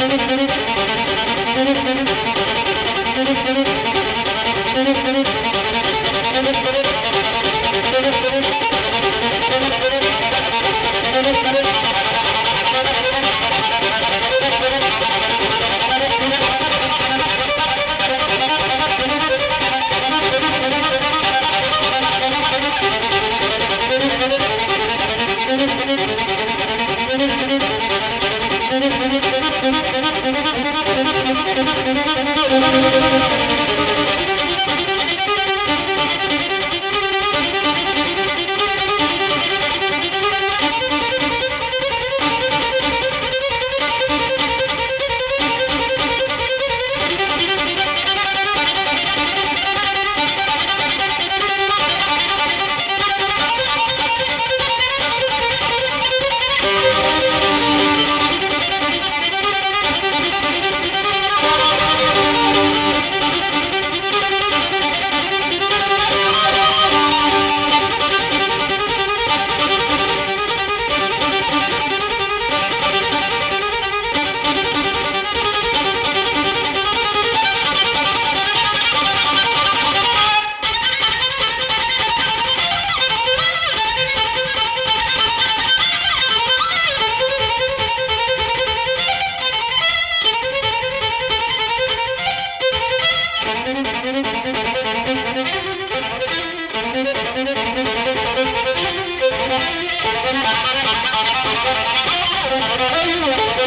Música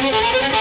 You.